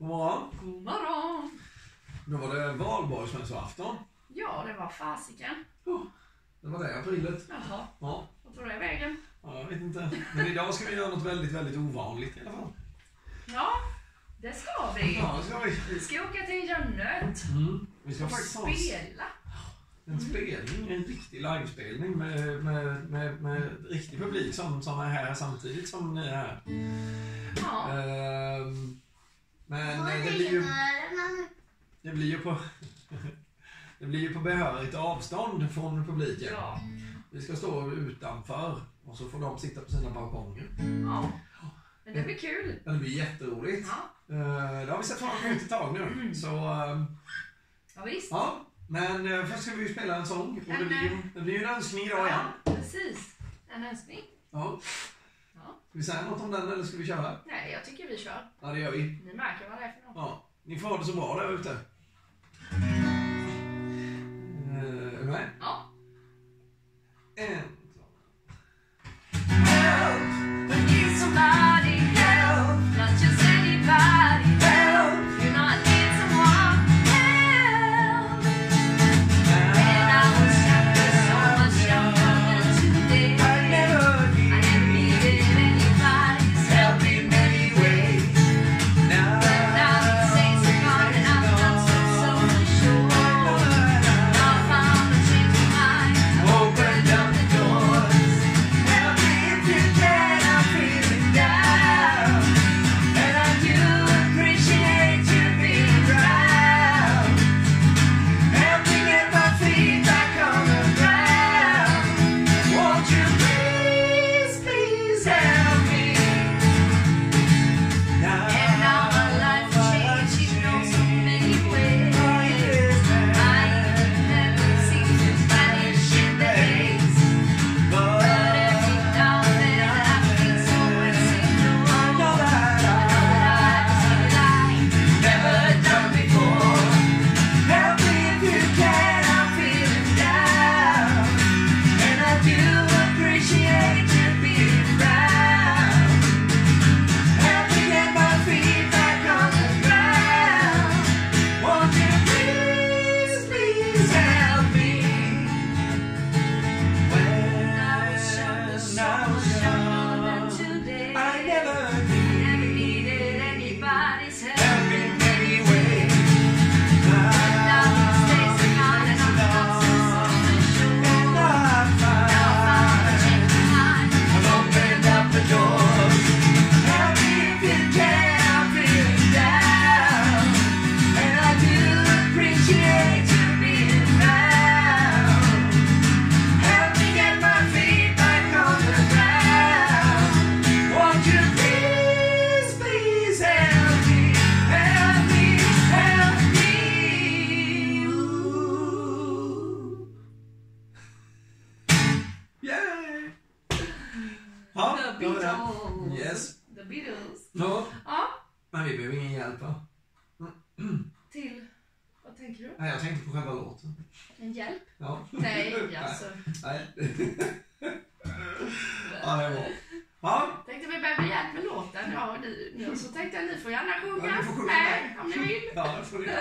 God morgon. God morgon! Då var det valborgsmässoafton. Ja, det var fasiken. Ja, det var det aprilet. Jaha, Ja, vad tog det vägen? ja, jag vet inte. Men idag ska vi göra något väldigt, väldigt ovanligt i alla fall. Ja, det ska vi. Ja, det ska vi. Vi ska åka till Jönnet Mm. Vi ska och spela. en spelning, en riktig livespelning med, med, med, med riktig publik som, som är här samtidigt som ni är här. Ja, Ehm, men eh, det blir ju, det blir ju på det blir ju på behörigt avstånd från publiken. ja, Vi ska stå utanför och så får de sitta på sina balkonger. ja. Men det blir kul. Det blir jätteroligt. Ja, Eh, Det har vi sett fram emot ett tag nu. Så, ehm, ja visst. ja. Men eh, först ska vi ju spela en sång. Och det, blir ju, det blir ju en önskning idag igen. Ja, precis. En önskning. Ja. Ska vi säga något om den eller ska vi köra? Nej, jag tycker vi kör. Ja, det gör vi. Ni märker vad det är för något. Ja. Ni får ha det så bra där ute. Eh, Är du med? Ja. En, Ja, The då var det. Beatles. Yes. The Beatles. Ja, Ja, men vi behöver ingen hjälp va? till... Vad tänker du? Nej, jag tänkte på själva låten. En hjälp? Ja. Nej, alltså. Nej. Ja, det är bra. Ja, Tänkte vi behöver hjälp med låten. Ja, ni, nu så tänkte jag ni får gärna sjunga Ja, ni får sjunga med om ni vill. ja det får vi göra.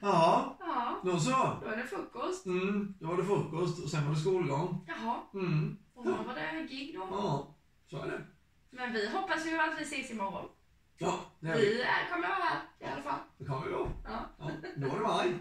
Ja, Ja, då så. då är det frukost. Mm, då var det frukost och sen var det skolgång. Jaha, Mm, då var det gig då. ja, så är det. Men vi hoppas ju att vi ses imorgon. Ja, det är vi. Vi är, kommer vara här i alla fall. Det kommer vi då. Ja. Ja, då är det maj.